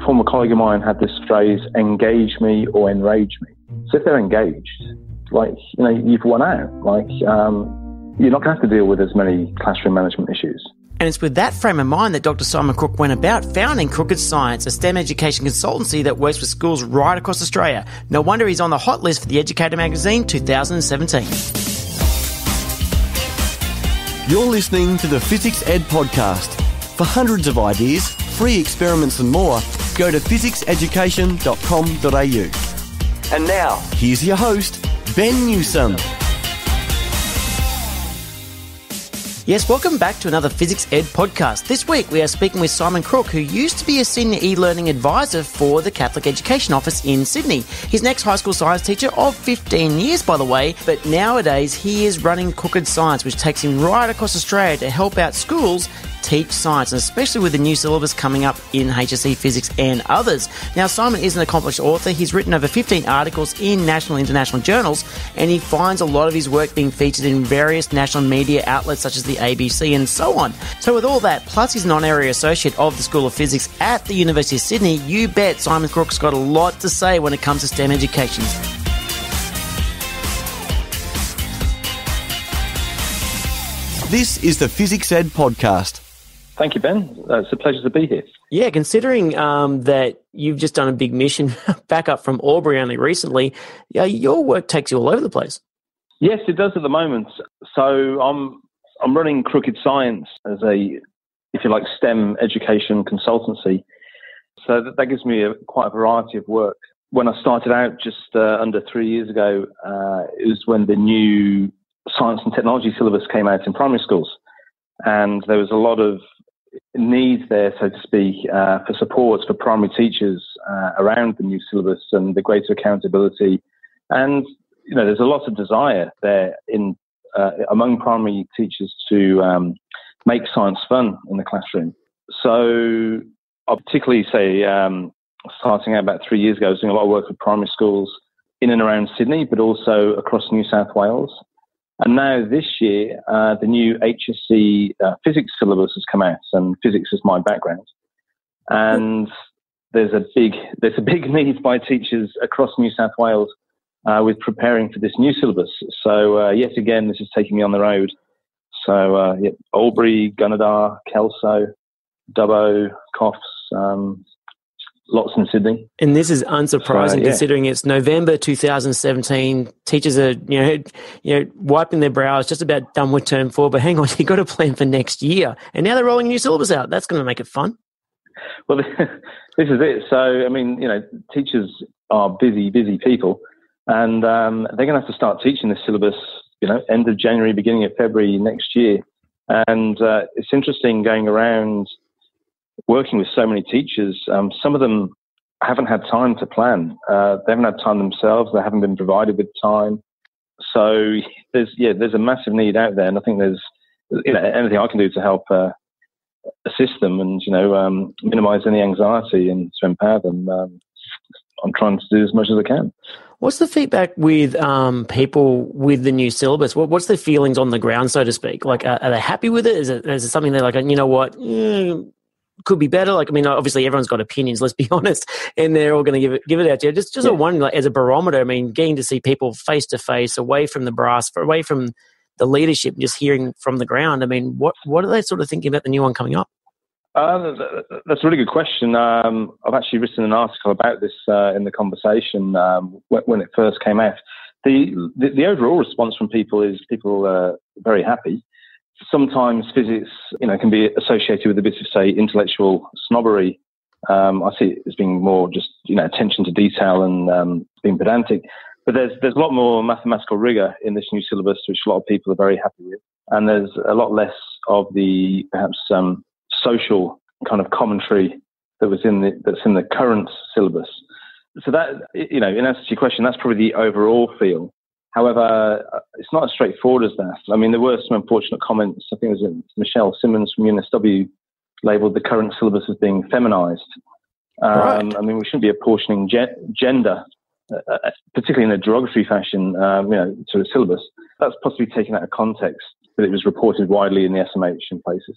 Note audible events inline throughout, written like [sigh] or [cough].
a former colleague of mine had this phrase, engage me or enrage me. So if they're engaged, like, you know, you've won out. Like, um, you're not going to have to deal with as many classroom management issues. And it's with that frame of mind that Dr. Simon Crook went about founding CrookED Science, a STEM education consultancy that works with schools right across Australia. No wonder he's on the hot list for the Educator magazine 2017. You're listening to the Fizzics Ed podcast. For hundreds of ideas, free experiments, and more, go to fizzicseducation.com.au. And now, here's your host, Ben Newsome. Yes, welcome back to another Fizzics Ed podcast. This week we are speaking with Simon Crook, who used to be a senior e-learning advisor for the Catholic Education Office in Sydney. He's an ex-high school science teacher of 15 years, by the way, but nowadays he is running CrookED Science, which takes him right across Australia to help out schools teach science, and especially with the new syllabus coming up in HSC physics and others. Now, Simon is an accomplished author. He's written over 15 articles in national and international journals, and he finds a lot of his work being featured in various national media outlets such as the ABC and so on. So, with all that, plus he's an honorary associate of the School of Physics at the University of Sydney, you bet Simon Crook's got a lot to say when it comes to STEM education. This is the Fizzics Ed podcast. Thank you, Ben. Uh, it's a pleasure to be here. Yeah, considering um, that you've just done a big mission [laughs] back up from Albury only recently, yeah, your work takes you all over the place. Yes, it does at the moment. So I'm I'm running CrookED Science as a, if you like, STEM education consultancy. So that, that gives me a, quite a variety of work. When I started out just uh, under three years ago, uh, it was when the new science and technology syllabus came out in primary schools, and there was a lot of needs there, so to speak, uh, for support for primary teachers uh, around the new syllabus and the greater accountability. And you know, there's a lot of desire there in uh, among primary teachers to um, make science fun in the classroom. So, I particularly say, um, starting out about three years ago, I was doing a lot of work with primary schools in and around Sydney, but also across New South Wales. And now this year, uh, the new HSC uh, physics syllabus has come out, and physics is my background. And there's a big there's a big [laughs] need by teachers across New South Wales uh, with preparing for this new syllabus. So uh, yet again, this is taking me on the road. So uh, yeah, Albury, Gunnedah, Kelso, Dubbo, Coffs, um, lots in Sydney. And this is unsurprising so, yeah. considering it's November 2017. Teachers are, you know, you know, wiping their brows, just about done with term four. But hang on, [laughs] you've got to plan for next year. And now they're rolling a new syllabus out. That's going to make it fun. Well, [laughs] this is it. So, I mean, you know, teachers are busy, busy people, and um, they're going to have to start teaching this syllabus, you know, end of January, beginning of February next year. And uh, it's interesting going around working with so many teachers, um, some of them haven't had time to plan. Uh, they haven't had time themselves. They haven't been provided with time. So there's yeah, there's a massive need out there, and I think there's you know anything I can do to help uh, assist them and you know um, minimise any anxiety and to empower them. Um, I'm trying to do as much as I can. What's the feedback with um, people with the new syllabus? What, what's their feelings on the ground, so to speak? Like, are, are they happy with it? Is it, is it something they're like, you know what, mm, could be better. Like, I mean, obviously everyone's got opinions. Let's be [laughs] honest, and they're all going to give it give it out to you. Just just yeah. one like as a barometer. I mean, getting to see people face to face, away from the brass, away from the leadership, just hearing from the ground. I mean, what what are they sort of thinking about the new one coming up? Uh, that's a really good question. Um, I've actually written an article about this uh, in the conversation um, when, when, it first came out. The, the, the overall response from people is people are very happy sometimes physics, you know, can be associated with a bit of, say, intellectual snobbery. Um, I see it as being more just, you know, attention to detail and um, being pedantic. But there's there's a lot more mathematical rigor in this new syllabus, which a lot of people are very happy with, and there's a lot less of the perhaps um, social kind of commentary that was in the that's in the current syllabus. So that you know, in answer to your question, that's probably the overall feel. However, uh, it's not as straightforward as that. I mean, there were some unfortunate comments. I think it was Michelle Simmons from UNSW labelled the current syllabus as being feminized. Um, right. I mean, we shouldn't be apportioning ge- gender, uh, uh, particularly in a derogatory fashion, um, you know, to a syllabus. That's possibly taken out of context, but it was reported widely in the SMH in places.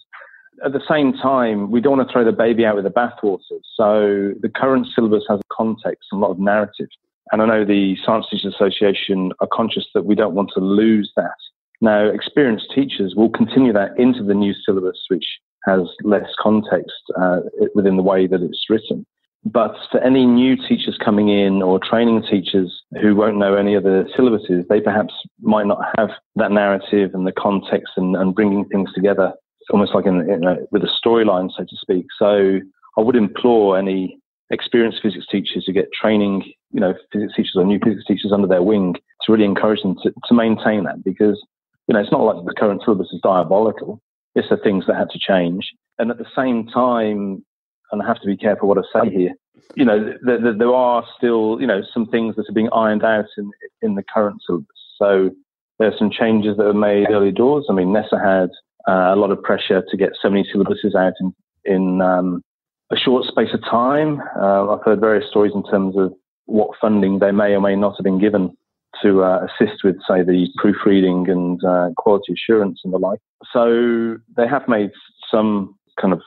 at the same time, we don't want to throw the baby out with the bathwater. So the current syllabus has a context and a lot of narrative. And I know the Science Teachers Association are conscious that we don't want to lose that. Now, experienced teachers will continue that into the new syllabus, which has less context uh, within the way that it's written. But for any new teachers coming in or training teachers who won't know any of the syllabuses, they perhaps might not have that narrative and the context and, and bringing things together almost like in, in a, with a storyline, so to speak. So I would implore any experienced physics teachers to get training, you know, physics teachers or new physics teachers under their wing to really encourage them to, to maintain that because, you know, it's not like the current syllabus is diabolical. It's the things that had to change. And at the same time, and I have to be careful what I say here, you know, there are still, you know, some things that are being ironed out in, in the current syllabus. So there are some changes that were made early doors. I mean, NESA had uh, a lot of pressure to get so many syllabuses out in, in um, a short space of time. Uh, I've heard various stories in terms of what funding they may or may not have been given to uh, assist with, say, the proofreading and uh, quality assurance and the like. So they have made some kind of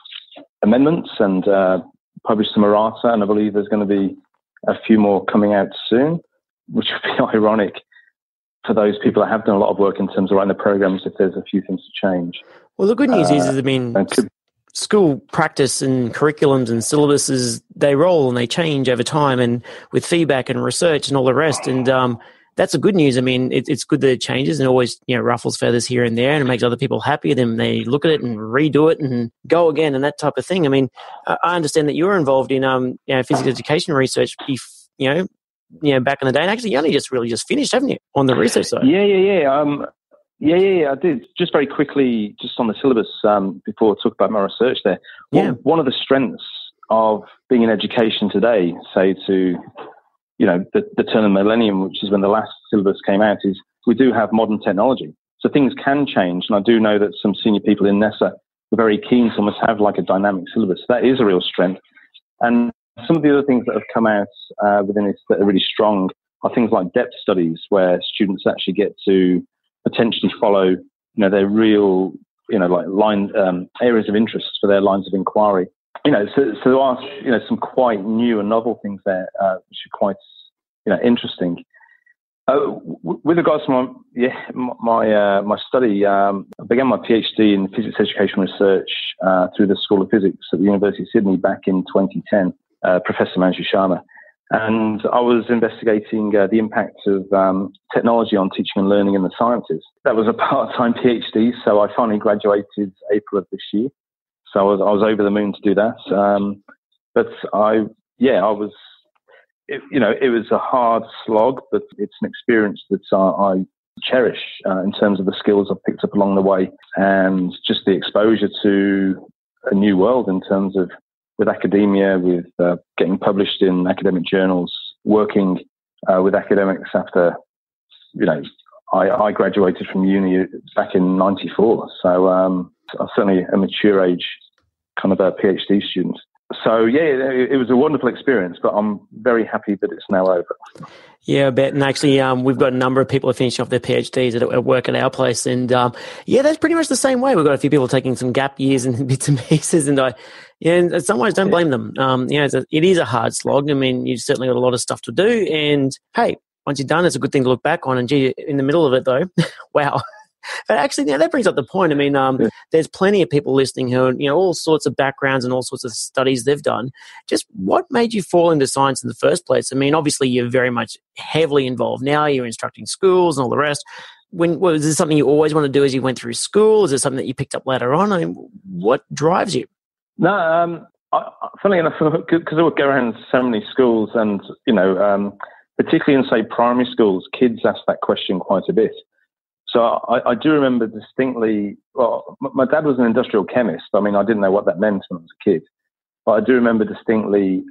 amendments and uh, published some errata, and I believe there's going to be a few more coming out soon, which would be [laughs] ironic for those people that have done a lot of work in terms of writing the programs if there's a few things to change. Well, the good news uh, is, is, I mean, school practice and curriculums and syllabuses, they roll and they change over time and with feedback and research and all the rest. And um, that's the good news. I mean, it, it's good that it changes and always, you know, ruffles feathers here and there and it makes other people happy. Then they look at it and redo it and go again and that type of thing. I mean, I understand that you're involved in, um, you know, physics education research, if, you know, you know, back in the day. And actually, you only just really just finished, haven't you, on the research side? Yeah, yeah, yeah. Um, yeah, yeah, yeah, I did. Just very quickly, just on the syllabus, um, before I talk about my research there. Yeah. One, one of the strengths of being in education today, say to, you know, the, the turn of the millennium, which is when the last syllabus came out, is we do have modern technology. So things can change. And I do know that some senior people in NESA are very keen to almost have like a dynamic syllabus. That is a real strength. And some of the other things that have come out uh, within it that are really strong are things like depth studies, where students actually get to potentially follow, you know, their real, you know, like line um, areas of interest for their lines of inquiry. You know, so, so there are, you know, some quite new and novel things there, uh, which are quite, you know, interesting. Uh, with regards to my yeah my uh, my study, um, I began my PhD in physics education research uh, through the School of Physics at the University of Sydney back in 2010 uh, Professor Manju Sharma. And I was investigating uh, the impact of um, technology on teaching and learning in the sciences. That was a [laughs] part-time PhD, so I finally graduated April of this year. So I was, I was over the moon to do that. Um, but I, yeah, I was, it, you know, it was a hard slog, but it's an experience that I, I cherish uh, in terms of the skills I've picked up along the way and just the exposure to a new world in terms of with academia, with uh, getting published in academic journals, working uh, with academics after, you know, I, I, graduated from uni back in '94, so um, I'm certainly a mature age kind of a PhD student so yeah, it, it, was a wonderful experience, but I'm very happy that it's now over. Yeah, I bet. And actually, um, we've got a number of people finishing off their PhDs at, at work at our place, and um, yeah, that's pretty much the same way. We've got a few people taking some gap years and [laughs] bits and pieces, and I, yeah, in some ways, don't blame them. Um, you know, it's a, it is a hard slog. I mean, you've certainly got a lot of stuff to do, and hey, once you're done, it's a good thing to look back on. And gee, in the middle of it though, [laughs] wow, [laughs] but actually, now that brings up the point. I mean, um, yeah. there's plenty of people listening who, you know, all sorts of backgrounds and all sorts of studies they've done. Just what made you fall into science in the first place? I mean, obviously, you're very much heavily involved now. You're instructing schools and all the rest. When was this something you always want to do as you went through school? Is it something that you picked up later on? I mean, what drives you? No, um, I, funnily enough, because I would go around so many schools, and you know, um, particularly in say primary schools, kids ask that question quite a bit. So I, I, do remember distinctly. Well, my dad was an industrial chemist. I mean, I didn't know what that meant when I was a kid, but I do remember distinctly.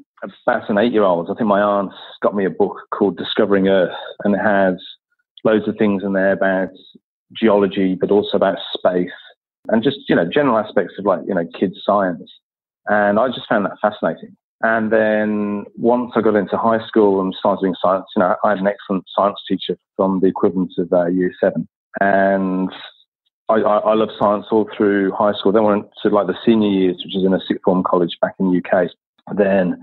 About an eight-year-old, I think my aunt got me a book called Discovering Earth, and it has loads of things in there about geology, but also about space and just you know general aspects of like you know kids science. And I just found that fascinating. And then once I got into high school and started doing science, you know, I had an excellent science teacher from the equivalent of uh, year seven. And I, I, I love science all through high school. Then went to like the senior years, which is in a sixth form college back in the UK. Then,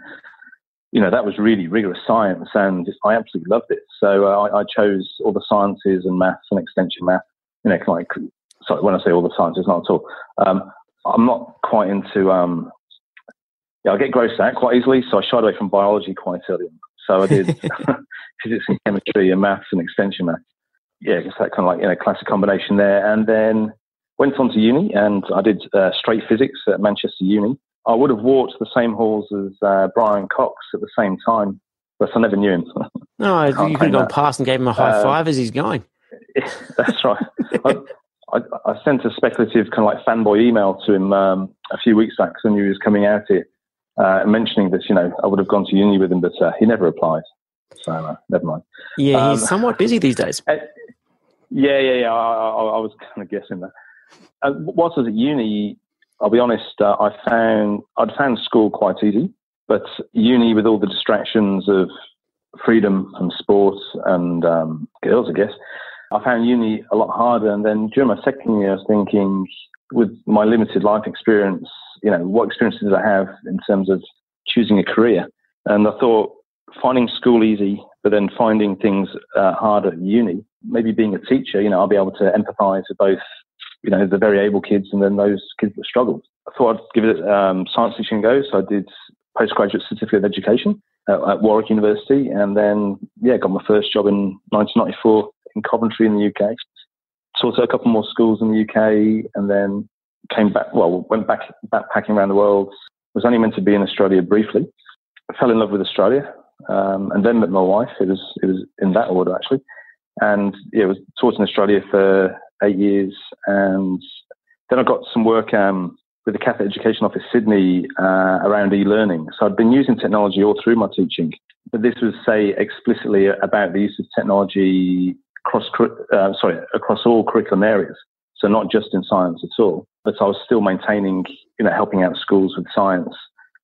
you know, that was really rigorous science, and I absolutely loved it. So uh, I, I, chose all the sciences and maths and extension math. You know, like sorry, when I say all the sciences, not at all. Um, I'm not quite into. Um, yeah, I get grossed out quite easily, so I shied away from biology quite early. On. So I did [laughs] physics and chemistry and maths and extension maths yeah, just that kind of like you know classic combination there. And then went on to uni and I did uh, straight physics at Manchester Uni. I would have walked the same halls as uh, Brian Cox at the same time, but I never knew him. No, [laughs] you could have gone past and gave him a high uh, five as he's going. [laughs] That's right. I, I, I, sent a speculative kind of like fanboy email to him um, a few weeks back because I knew he was coming out here, uh, mentioning that you know I would have gone to uni with him, but uh, he never replied. So uh, never mind. Yeah, he's um, somewhat busy these days. Uh, [laughs] yeah, yeah, yeah. I, I, I was kind of guessing that. Uh, whilst I was at uni, I'll be honest, uh, I found I'd found school quite easy, but uni with all the distractions of freedom and sports and um, girls, I guess, I found uni a lot harder. And then during my second year, I was thinking, with my limited life experience, you know, what experiences did I have in terms of choosing a career? And I thought finding school easy, but then finding things uh, harder at uni maybe being a teacher, you know, I'll be able to empathise with both, you know, the very able kids and then those kids that struggled. I thought I'd give it um, science teaching a go, so I did postgraduate certificate of education at, at, Warwick University, and then yeah, got my first job in 1994 in Coventry in the UK. Taught at a couple more schools in the UK, and then came back. Well, went back backpacking around the world. Was only meant to be in Australia briefly. I fell in love with Australia, um, and then met my wife. It was it was in that order actually and yeah, was taught in Australia for eight years, and then I got some work um, with the Catholic Education Office Sydney uh, around e-learning. So I'd been using technology all through my teaching, but this was say explicitly about the use of technology across uh, sorry across all curriculum areas. So not just in science at all, but I was still maintaining, you know, helping out schools with science.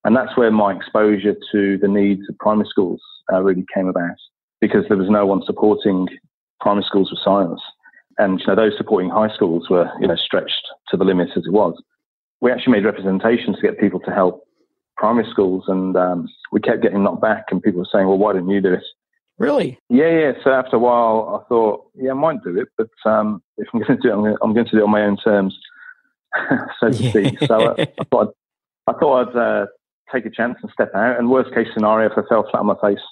And that's where my exposure to the needs of primary schools uh, really came about because there was no one supporting primary schools with science. And you know, those supporting high schools were you know stretched to the limit as it was. We actually made representations to get people to help primary schools, and um, we kept getting knocked back. And people were saying, "Well, why didn't you do it?" Really? Yeah, yeah. So after a while, I thought, yeah, I might do it, but um, if I'm going to do it, I'm going, I'm going, to do it on my own terms, [laughs] so to speak. so I, uh, I, thought I'd, I thought I'd uh, take a chance and step out. And worst case scenario, if I fell flat on my face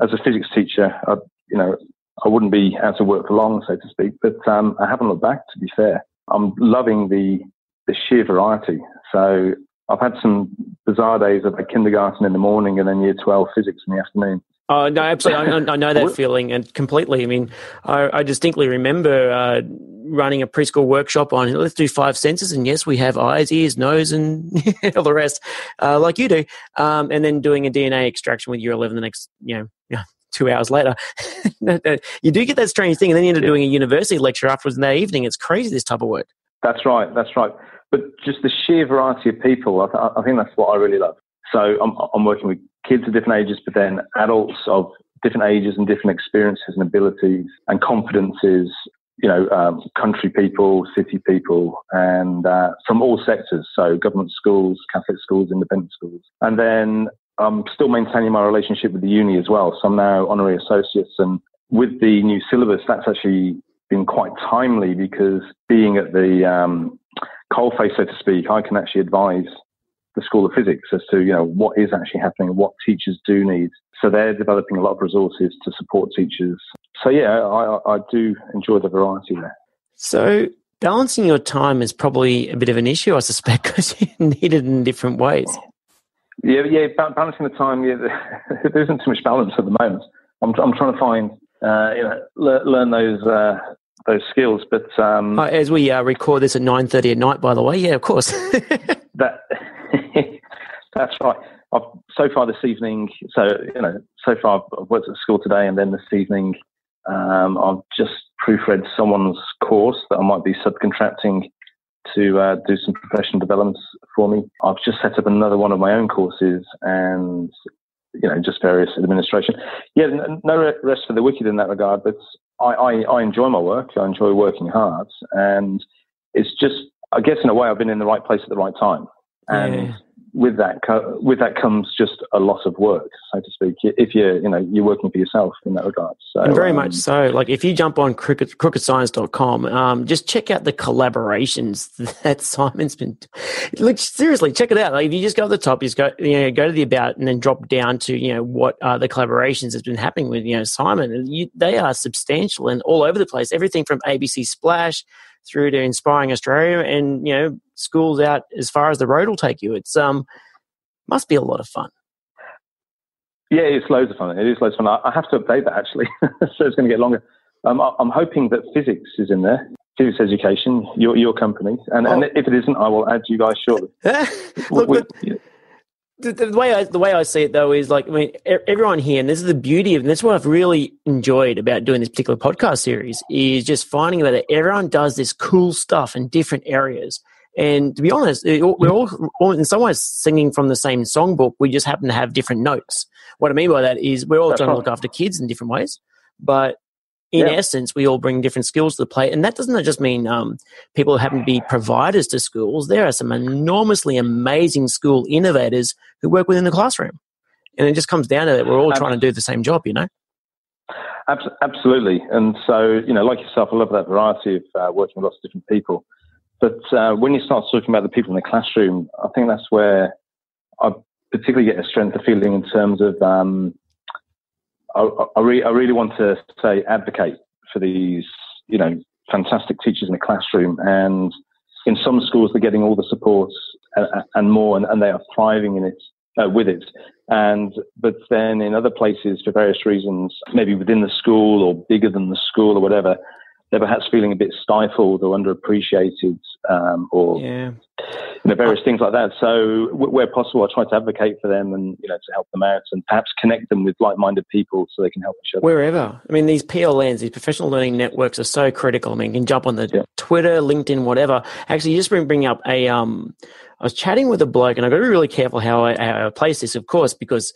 as a physics teacher, I'd, you know, I wouldn't be out of work for long, so to speak. But um, I haven't looked back. To be fair, I'm loving the the sheer variety. So I've had some bizarre days of like kindergarten in the morning and then year twelve physics in the afternoon. Oh no, absolutely. I, I know that feeling and completely. I mean, I, I distinctly remember uh, running a preschool workshop on let's do five senses, and yes, we have eyes, ears, nose, and [laughs] all the rest, uh, like you do. Um, and then doing a DNA extraction with year eleven the next, you know, [laughs] two hours later. [laughs] you do get that strange thing, and then you end up doing a university lecture afterwards in that evening. It's crazy, this type of work. That's right, that's right. But just the sheer variety of people, I, th- I think that's what I really love. So I'm, I'm working with kids of different ages, but then adults of different ages and different experiences and abilities and confidences, you know, um, country people, city people, and uh, from all sectors. So government schools, Catholic schools, independent schools. And then I'm still maintaining my relationship with the uni as well. So I'm now honorary associates, and with the new syllabus, that's actually been quite timely because being at the um, coalface, so to speak, I can actually advise the School of Physics as to you know what is actually happening, what teachers do need. So they're developing a lot of resources to support teachers. So yeah, I, I do enjoy the variety there. So balancing your time is probably a bit of an issue, I suspect, [laughs] because you need it in different ways. Yeah, yeah, balancing the time. Yeah, [laughs] there isn't too much balance at the moment. I'm, I'm trying to find, uh, you know, le- learn those uh, those skills. But um, uh, as we uh, record this at nine thirty at night, by the way, yeah, of course. [laughs] that [laughs] that's right. I've, so far this evening, so you know, so far I've worked at school today, and then this evening um, I've just proofread someone's course that I might be subcontracting to uh, do some professional developments for me. I've just set up another one of my own courses and, you know, just various administration. Yeah, no rest for the wicked in that regard, but I, I, I enjoy my work. I enjoy working hard. And it's just, I guess, in a way, I've been in the right place at the right time, and Yeah. with that, co- with that comes just a lot of work, so to speak. If you're, you know, you're working for yourself in that regard. So And very um, much so. Like if you jump on crooked, crookedscience.com, um, just check out the collaborations [laughs] that Simon's been. Look, seriously, check it out. Like if you just go to the top, you just go, you know, go to the about, and then drop down to you know what are the collaborations that's been happening with you know Simon. You, they are substantial and all over the place. Everything from ABC Splash through to Inspiring Australia, and you know schools out as far as the road will take you. It's um must be a lot of fun. Yeah, it's loads of fun. It is loads of fun. I, have to update that actually, [laughs] so it's going to get longer. Um, I, I'm hoping that Fizzics is in there, Fizzics Education, your your company, and, and Oh. if it isn't, I will add you guys shortly. [laughs] Look, We- the, the way I the way I see it though is like I mean everyone here, and this is the beauty of, and that's what I've really enjoyed about doing this particular podcast series is just finding out that everyone does this cool stuff in different areas. And to be honest, it, we're all, all in some ways singing from the same songbook. We just happen to have different notes. What I mean by that is we're all That's trying to look after kids in different ways, but in Yeah. essence, we all bring different skills to the plate. And that doesn't just mean um, people who happen to be providers to schools. There are some enormously amazing school innovators who work within the classroom. And it just comes down to that we're all trying to do the same job, you know? Absolutely. And so, you know, like yourself, I love that variety of uh, working with lots of different people. But uh, when you start talking about the people in the classroom, I think that's where I particularly get a strength of feeling in terms of um, I, I, re- I really want to say advocate for these, you know, fantastic teachers in the classroom. And in some schools, they're getting all the support and, and more, and, and they are thriving in it uh, with it. And but then in other places, for various reasons, maybe within the school or bigger than the school or whatever, they're perhaps feeling a bit stifled or underappreciated, um, or Yeah. you know, various things like that. So w- where possible, I try to advocate for them and you know to help them out and perhaps connect them with like-minded people so they can help each other. Wherever. I mean, these PLNs, these professional learning networks are so critical. I mean, you can jump on the Yeah. Twitter, LinkedIn, whatever. Actually, you just bring, bring up a, um, I was chatting with a bloke and I've got to be really careful how I, how I place this, of course, because,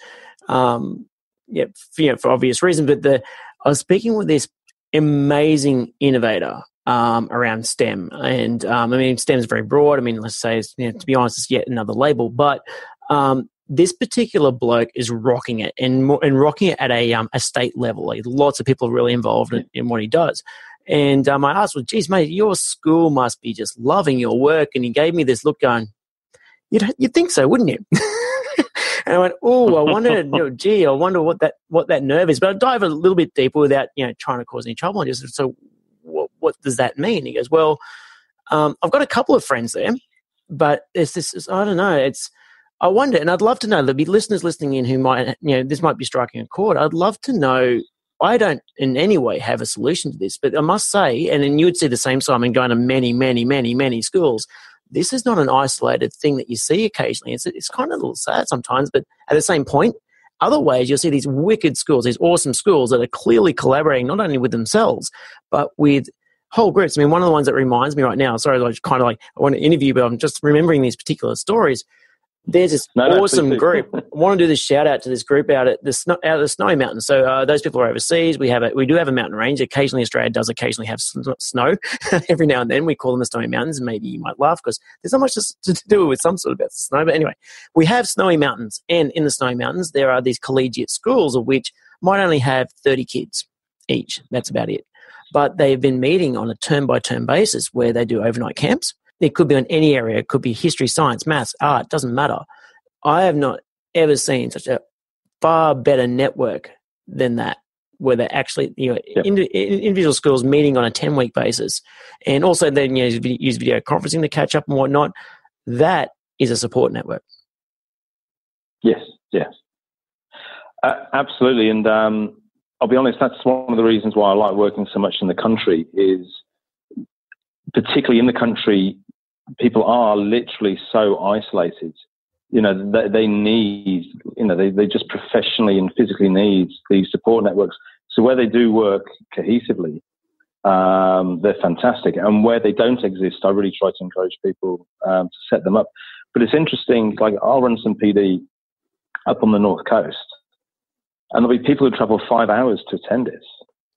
um, yeah, for, you know, for obvious reasons, but the, I was speaking with this amazing innovator um, around STEM. And um, I mean, STEM is very broad. I mean, let's say, you know, to be honest, it's yet another label. But um, this particular bloke is rocking it and, and rocking it at a, um, a state level. Like, lots of people are really involved in, in what he does. And um, I asked, well, geez, mate, your school must be just loving your work. And he gave me this look going, you'd, you'd think so, wouldn't you? [laughs] and I went, oh, I wonder, [laughs] you know, gee, I wonder what that what that nerve is. But I dive a little bit deeper without, you know, trying to cause any trouble. And just so, what, what does that mean? He goes, well, um, I've got a couple of friends there, but it's this. I don't know. It's I wonder, and I'd love to know. There'll be listeners listening in who might, you know, this might be striking a chord. I'd love to know. I don't in any way have a solution to this, but I must say, and then you would see the same Simon going to many, many, many, many schools. This is not an isolated thing that you see occasionally. It's it's kind of a little sad sometimes, but at the same point, other ways you'll see these wicked schools, these awesome schools that are clearly collaborating not only with themselves but with whole groups. I mean, one of the ones that reminds me right now. Sorry, I just kind of like I want to interview, but I'm just remembering these particular stories. There's this No, no, awesome please group. [laughs] I want to do this shout out to this group out at the snow, out of the snowy mountains. So uh, those people are overseas. We have a, we do have a mountain range. Occasionally, Australia does occasionally have snow. [laughs] Every now and then, we call them the snowy mountains, and maybe you might laugh because there's not much to, to do with some sort of snow. But anyway, we have snowy mountains, and in the snowy mountains, there are these collegiate schools of which might only have 30 kids each. That's about it. But they've been meeting on a term by term basis where they do overnight camps. It could be in any area. It could be history, science, maths, art. It Doesn't matter. I have not ever seen such a far better network than that, where they're actually, you know, Yep. indi- individual schools meeting on a 10 week basis. And also then, you know, use use video conferencing to catch up and whatnot. That is a support network. Yes, yes, uh, absolutely. And um, I'll be honest, that's one of the reasons why I like working so much in the country. Is particularly in the country, people are literally so isolated. You know, they, they need, you know, they, they just professionally and physically need these support networks. So where they do work cohesively, um, they're fantastic. And where they don't exist, I really try to encourage people um, to set them up. But it's interesting, like I'll run some PD up on the north coast, and there'll be people who travel five hours to attend it.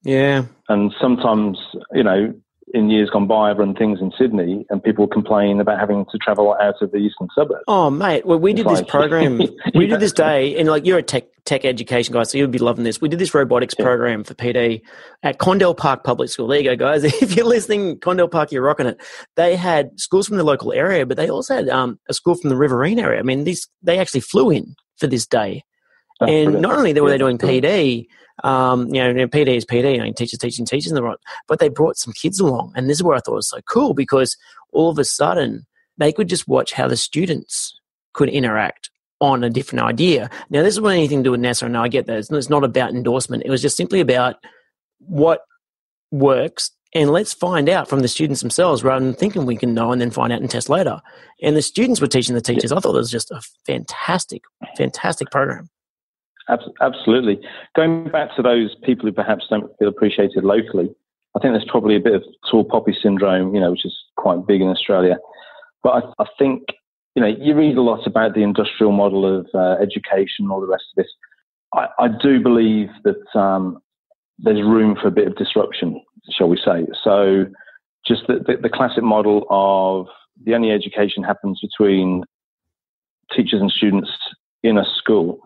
Yeah. And sometimes, you know, in years gone by, I've run things in Sydney, and people complain about having to travel out of the eastern suburbs. Oh, mate, well, we did this program. [laughs] we did this day, and like you're a tech tech education guy, so you'd be loving this. We did this robotics yeah. program for PD at Condell Park Public School. There you go, guys. [laughs] If you're listening, Condell Park, you're rocking it. They had schools from the local area, but they also had um, a school from the Riverina area. I mean, these they actually flew in for this day. That's and brilliant. not only were they doing PD, um, you know, PD is PD, I mean, teachers teaching teachers in the right, but they brought some kids along. And this is where I thought it was so cool because all of a sudden they could just watch how the students could interact on a different idea. Now, this isn't anything to do with NESA, and I get that. It's not about endorsement. It was just simply about what works and let's find out from the students themselves rather than thinking we can know and then find out and test later. And the students were teaching the teachers. I thought it was just a fantastic, fantastic program. Absolutely. Going back to those people who perhaps don't feel appreciated locally, I think there's probably a bit of tall poppy syndrome, you know, which is quite big in Australia. But I, I think, you know, you read a lot about the industrial model of uh, education, and all the rest of this. I, I do believe that um, there's room for a bit of disruption, shall we say. So, just the, the, the classic model of the only education happens between teachers and students in a school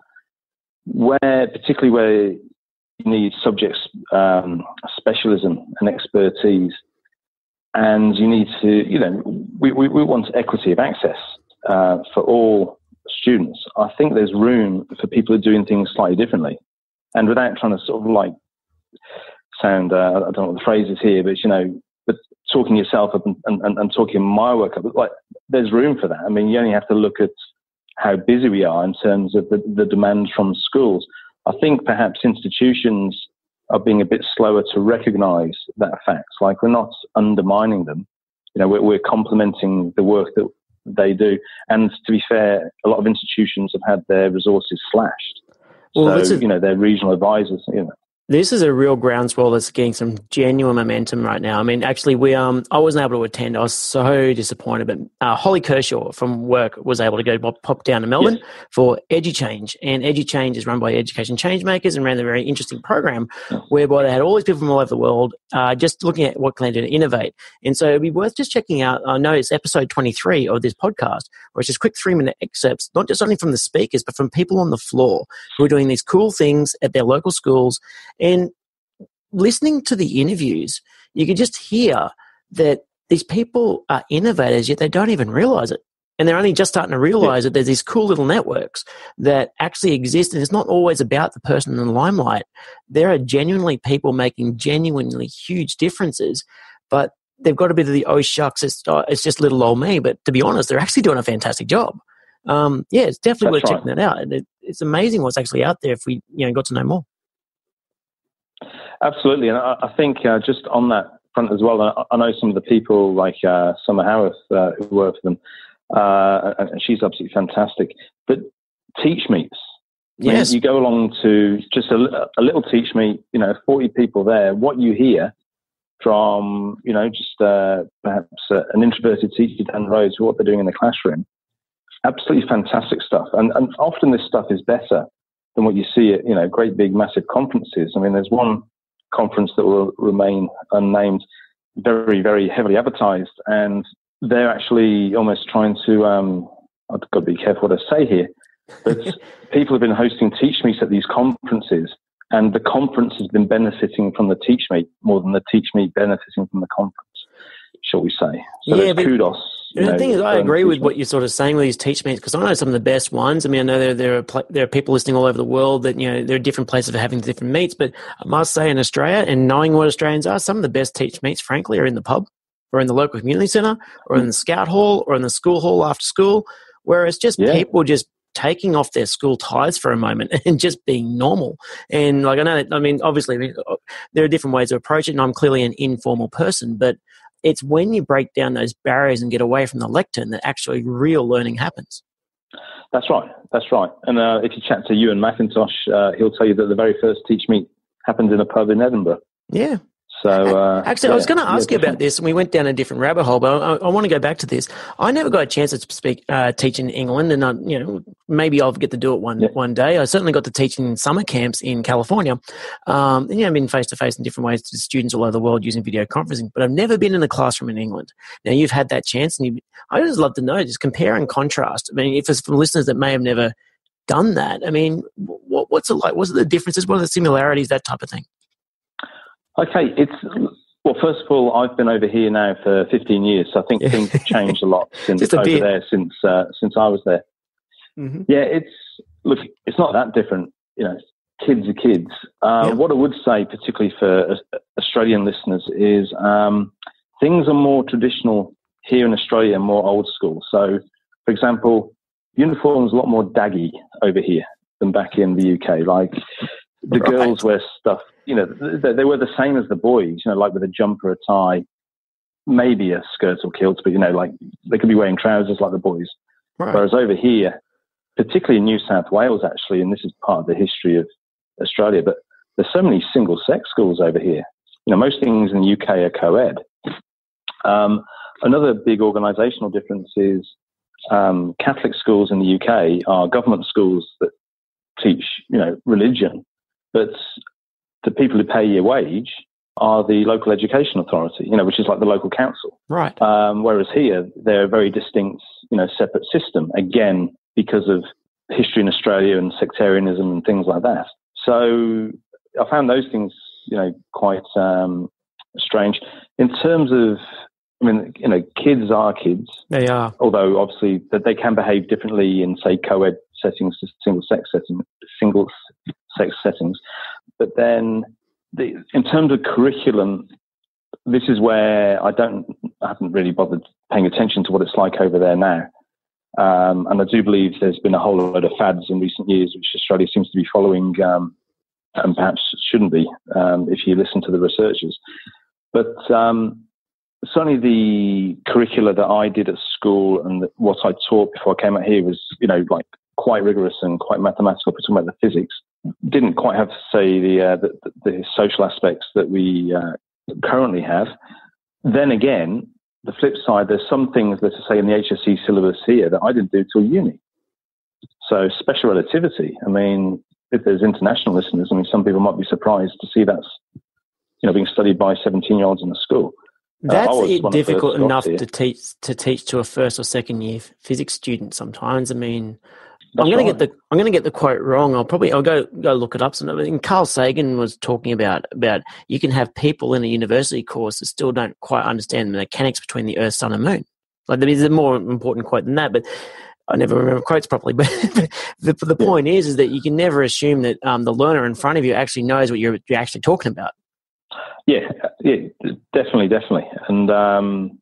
where particularly where you need subject um, specialism and expertise, and you need to, you know, we, we, we want equity of access uh, for all students. I think there's room for people who are doing things slightly differently, and without trying to sort of like sound, uh, I don't know what the phrase is here, but you know, but talking yourself up and, and, and talking my work up, like there's room for that. I mean, you only have to look at how busy we are in terms of the, the demands from schools. I think perhaps institutions are being a bit slower to recognise that fact. Like we're not undermining them. You know, we're, we're complementing the work that they do. And to be fair, a lot of institutions have had their resources slashed. Well, so, a, you know, their regional advisors, you know, this is a real groundswell that's getting some genuine momentum right now. I mean, actually, we um, I wasn't able to attend. I was so disappointed, but uh, Holly Kershaw from work was able to go pop down to Melbourne yes. for EduChange, and EduChange is run by Education Changemakers and ran a very interesting program whereby they had all these people from all over the world uh, just looking at what can they do to innovate. And so it'd be worth just checking out. I know it's episode twenty three of this podcast, where it's just quick three minute excerpts, not just only from the speakers, but from people on the floor who are doing these cool things at their local schools and listening to the interviews, you can just hear that these people are innovators, yet they don't even realize it. And they're only just starting to realize that there's these cool little networks that actually exist. And it's not always about the person in the limelight. There are genuinely people making genuinely huge differences, but they've got to be the, oh shucks, it's, uh, it's just little old me. But to be honest, they're actually doing a fantastic job. Um, yeah, it's definitely That's worth right. checking that out. It, it's amazing what's actually out there if we you know got to know more. Absolutely, and I, I think uh, just on that front as well, I, I know some of the people like uh, Summer Howarth uh, who work for them, uh, and she's absolutely fantastic. But teach meets, yes, mean, you go along to just a, a, little teach meet, you know, forty people there. What you hear from, you know, just uh, perhaps uh, an introverted teacher down the road to what they're doing in the classroom, absolutely fantastic stuff. And, and often this stuff is better than what you see at, you know, great big massive conferences. I mean, there's one conference that will remain unnamed, very, very heavily advertised. And they're actually almost trying to, um, I've got to be careful what I say here, but [laughs] people have been hosting teach meets at these conferences. And the conference has been benefiting from the teach meet more than the teach meet benefiting from the conference, shall we say. So yeah, kudos and the thing is, I agree with what you're sort of saying with these teach meets because I know some of the best ones. I mean, I know there, there are there are people listening all over the world that you know there are different places for having different meets. But I must say, in Australia, and knowing what Australians are, some of the best teach meets, frankly, are in the pub, or in the local community centre, or in the scout hall, or in the school hall after school, where it's just yeah. people just taking off their school ties for a moment [laughs] and just being normal. And like I know, I mean, obviously uh, there are different ways to approach it, and I'm clearly an informal person, but it's when you break down those barriers and get away from the lectern that actually real learning happens. That's right. That's right. And uh, if you chat to Ewan McIntosh, uh, he'll tell you that the very first Teach Meet happened in a pub in Edinburgh. Yeah. So uh, actually, yeah, I was going to ask yeah, you about this, and we went down a different rabbit hole. But I, I want to go back to this. I never got a chance to speak uh, teach in England, and I, you know maybe I'll get to do it one yeah. one day. I certainly got to teach in summer camps in California, um, and you know, I've been face to face in different ways to students all over the world using video conferencing. But I've never been in a classroom in England. Now you've had that chance, and you, I just love to know, just compare and contrast. I mean, if it's from listeners that may have never done that, I mean, what, what's it like? What's the differences? What are the similarities? That type of thing. Okay, it's well. First of all, I've been over here now for 15 years, so I think things have changed a lot [laughs] since a over bit. there since uh, since I was there. Mm-hmm. Yeah, it's look, it's not that different. You know, kids are kids. Uh, yeah. What I would say, particularly for Australian listeners, is um, things are more traditional here in Australia, and more old school. So, for example, uniforms a lot more daggy over here than back in the UK. Like the right. girls wear stuff you know, they, they, were the same as the boys, you know, like with a jumper, a tie, maybe a skirt or kilt, but, you know, like they could be wearing trousers like the boys. Right. Whereas over here, particularly in New South Wales, actually, and this is part of the history of Australia, but there's so many single sex schools over here. You know, most things in the UK are co ed. Um, another big organisational difference is um, Catholic schools in the UK are government schools that teach, you know, religion, but the people who pay your wage are the local education authority, you know, which is like the local council. Right. Um, whereas here, they're a very distinct, you know, separate system, again, because of history in Australia and sectarianism and things like that. So I found those things, you know, quite um, strange. In terms of, I mean, you know, kids are kids. They are. Although obviously that they can behave differently in, say, co-ed settings to single sex settings, single sex settings. But then, the, in terms of curriculum, this is where I don't, I haven't really bothered paying attention to what it's like over there now. Um, and I do believe there's been a whole load of fads in recent years, which Australia seems to be following, um, and perhaps shouldn't be um, if you listen to the researchers. But um, certainly the curricula that I did at school and what I taught before I came out here was, you know, like quite rigorous and quite mathematical, talking about the physics didn't quite have, say, the, uh, the, the, social aspects that we uh, currently have. Then again, the flip side, there's some things that are, say, in the HSC syllabus here that I didn't do till uni. So special relativity, I mean, if there's international listeners, I mean, some people might be surprised to see that's, you know, being studied by 17 year olds in the school. Uh, that's uh, difficult enough to teach to teach to a first or second year physics student. Sometimes, I mean, I'm going right. to get the I'm going to get the quote wrong. I'll probably I'll go go look it up. And Carl Sagan was talking about about you can have people in a university course that still don't quite understand the mechanics between the Earth, Sun, and Moon. Like there is a more important quote than that, but I never remember quotes properly. [laughs] But the, the point is, is that you can never assume that um, the learner in front of you actually knows what you're, you're actually talking about. Yeah, yeah, definitely, definitely, and um,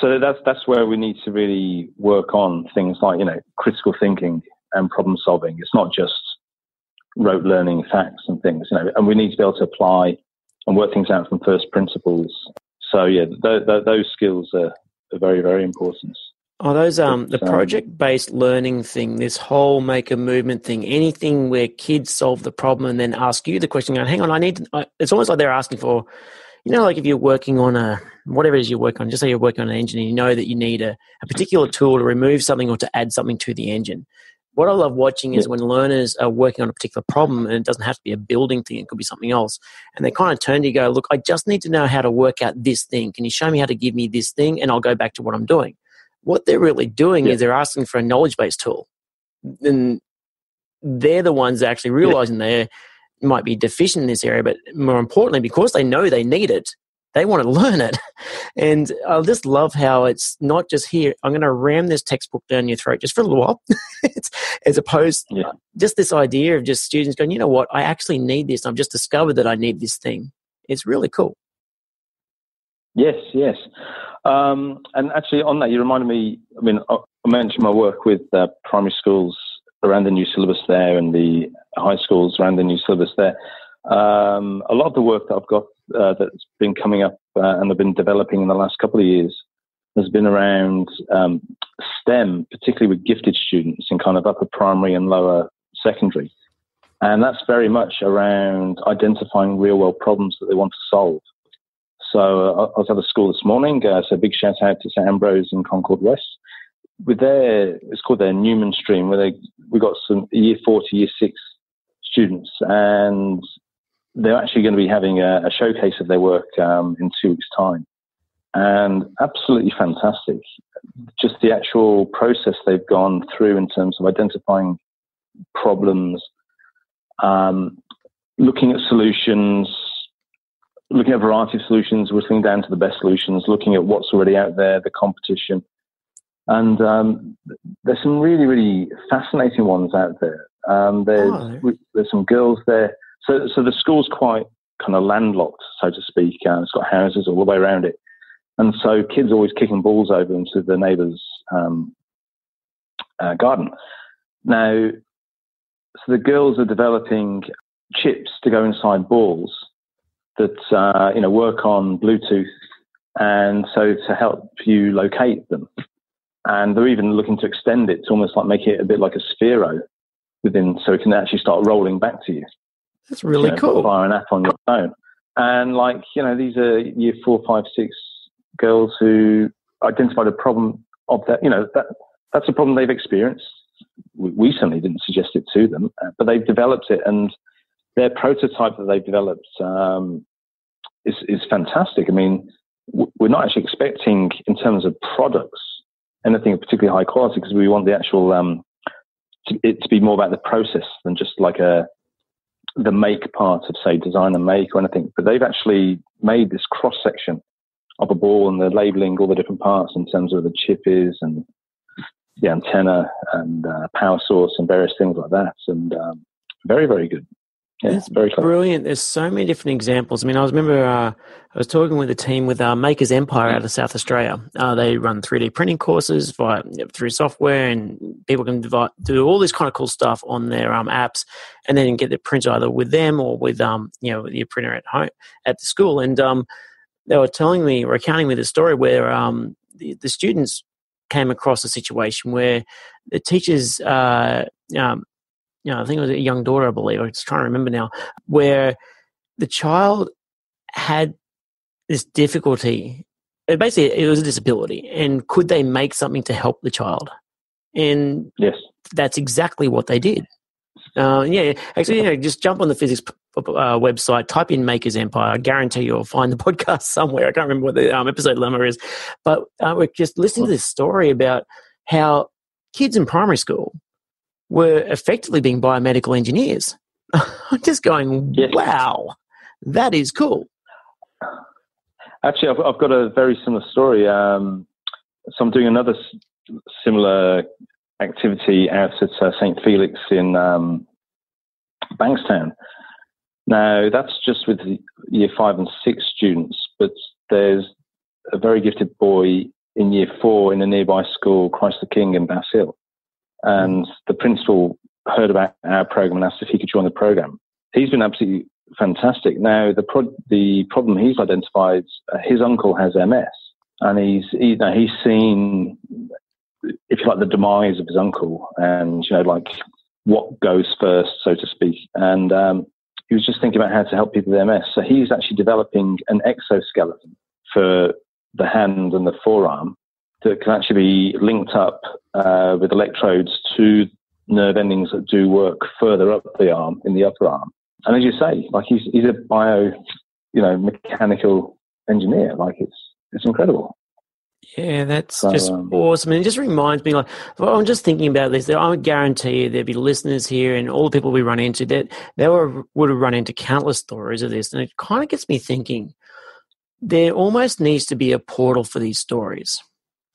so that's that's where we need to really work on things like you know critical thinking and problem solving. It's not just rote learning facts and things, you know, and we need to be able to apply and work things out from first principles. So yeah, th- th- those skills are, are, very very important. Are those um the um, project based learning thing, this whole make a movement thing, anything where kids solve the problem and then ask you the question, going, hang on, I need. To, I, it's almost like they're asking for you know, like if you're working on a whatever it is you're working on, just say you're working on an engine and you know that you need a, a particular tool to remove something or to add something to the engine. What I love watching is when learners are working on a particular problem and it doesn't have to be a building thing, it could be something else. And they kind of turn to you go, Look, I just need to know how to work out this thing. Can you show me how to give me this thing? And I'll go back to what I'm doing. What they're really doing yeah. is they're asking for a knowledge based tool. And they're the ones actually realizing yeah. they're might be deficient in this area, but more importantly, because they know they need it, they want to [laughs] learn it. And I just love how it's not just here, I'm going to ram this textbook down your throat just for a little while, [laughs] as opposed yeah. just this idea of just students going, you know what, I actually need this. I've just discovered that I need this thing. It's really cool. Yes, yes. Um, and actually, on that, you reminded me. I mean, I mentioned my work with uh, primary schools around the new syllabus there and the high schools around the new syllabus there. Um, a lot of the work that I've got uh, that's been coming up uh, and I've been developing in the last couple of years has been around um, STEM, particularly with gifted students in kind of upper primary and lower secondary. And that's very much around identifying real world problems that they want to solve. So uh, I was at a school this morning. Uh, so big shout out to St Ambrose in Concord West. With their, it's called their Newman Stream, where they we got some year four to year six students, and they're actually going to be having a, a showcase of their work um, in two weeks' time, and absolutely fantastic. Just the actual process they've gone through in terms of identifying problems, um, looking at solutions, looking at a variety of solutions, whistling down to the best solutions, looking at what's already out there, the competition. And um, there's some really, really fascinating ones out there. Um, there's, oh. there's some girls there. So, so the school's quite kind of landlocked, so to speak. Uh, it's got houses all the way around it. And so kids are always kicking balls over into the neighbour's um, uh, garden. Now, so the girls are developing chips to go inside balls that uh, you know work on Bluetooth, and so to help you locate them. And they're even looking to extend it to almost like make it a bit like a Sphero within, so it can actually start rolling back to you. That's really you know, cool. Fire an app on your phone, and like you know, these are year four, five, six girls who identified a problem of that. You know, that that's a problem they've experienced. We certainly didn't suggest it to them, uh, but they've developed it, and their prototype that they've developed um, is, is fantastic. I mean, we're not actually expecting, in terms of products, anything of particularly high quality because we want the actual um, to, it to be more about the process than just like a the make part of say design and make or anything. But they've actually made this cross section of a ball and they're labeling all the different parts in terms of the chip is and the antenna and uh, power source and various things like that. And um, very very good. Yeah, it's very clever. brilliant. There's so many different examples. I mean, I was remember uh, I was talking with a team with uh, Makers Empire out of South Australia. Uh, they run 3D printing courses via through software, and people can divide, do all this kind of cool stuff on their um, apps, and then get the print either with them or with um, you know your printer at home at the school. And um, they were telling me, or recounting me the story where um, the, the students came across a situation where the teachers uh, um, you know, I think it was a young daughter, I believe. I'm just trying to remember now, where the child had this difficulty. It Basically, it was a disability, and could they make something to help the child? And yes, that's exactly what they did. Uh, yeah, actually, you know, just jump on the Fizzics uh, website, type in Makers Empire. I guarantee you'll find the [laughs] podcast somewhere. I can't remember what the um, episode number is, but uh, we're just listening to this story about how kids in primary school were effectively being biomedical engineers. [laughs] I'm just going, yes. wow, that is cool. Actually, I've, I've got a very similar story. Um, so I'm doing another s- similar activity out at uh, St. Felix in um, Bankstown. Now, that's just with year five and six students, but there's a very gifted boy in year four in a nearby school, Christ the King in Bass Hill and the principal heard about our program and asked if he could join the program. He's been absolutely fantastic. Now, the pro- the problem he's identified, uh, his uncle has MS, and he's he, you know, he's seen, if you like, the demise of his uncle, and you know, like what goes first, so to speak. And um, he was just thinking about how to help people with MS. So he's actually developing an exoskeleton for the hand and the forearm that can actually be linked up uh, with electrodes to nerve endings that do work further up the arm in the upper arm. And as you say, like he's he's a bio, you know, mechanical engineer. Like it's it's incredible. Yeah, that's so, just um, awesome. And it just reminds me, like, I'm just thinking about this. I would guarantee you there'd be listeners here and all the people we run into that they were, would have run into countless stories of this. And it kind of gets me thinking there almost needs to be a portal for these stories.